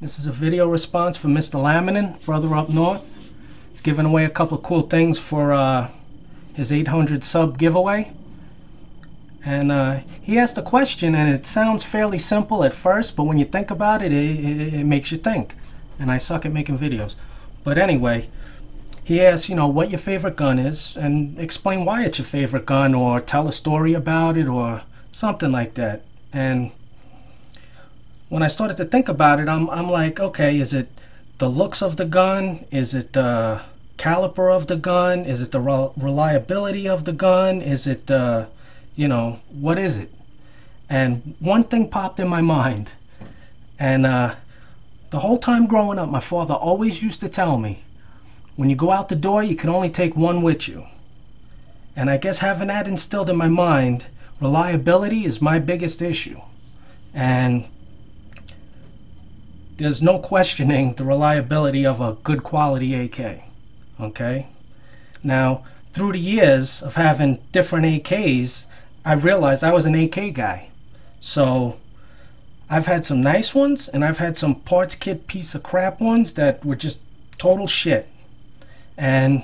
This is a video response from Mr. Laminin, brother up north. He's giving away a couple cool things for uh, his 800 sub giveaway. And uh, he asked a question, and it sounds fairly simple at first, but when you think about it, it, it, it makes you think. And I suck at making videos. But anyway, he asked, you know, what your favorite gun is, and explain why it's your favorite gun, or tell a story about it, or something like that. And when I started to think about it, I'm, I'm like, okay, is it the looks of the gun? Is it the caliber of the gun? Is it the re- reliability of the gun? Is it the, you know, what is it? And one thing popped in my mind. And uh, the whole time growing up, my father always used to tell me, when you go out the door, you can only take one with you. And I guess having that instilled in my mind, reliability is my biggest issue. And there's no questioning the reliability of a good quality AK. Okay? Now, through the years of having different AKs, I realized I was an AK guy. So, I've had some nice ones and I've had some parts kit piece of crap ones that were just total shit. And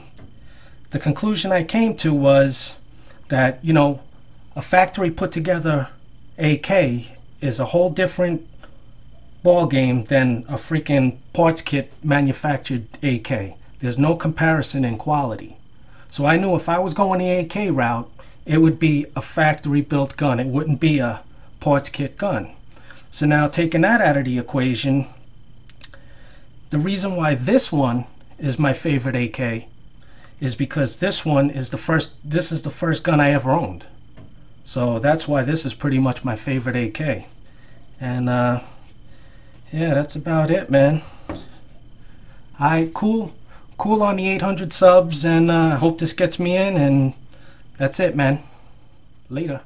the conclusion I came to was that, you know, a factory put together AK is a whole different ball game than a freaking parts kit manufactured AK. There's no comparison in quality. So I knew if I was going the AK route, it would be a factory built gun. It wouldn't be a parts kit gun. So now taking that out of the equation, the reason why this one is my favorite AK is because this one is the first this is the first gun I ever owned. So that's why this is pretty much my favorite AK. And uh, yeah, that's about it, man. I cool, cool on the 800 subs, and uh, hope this gets me in. And that's it, man. Later.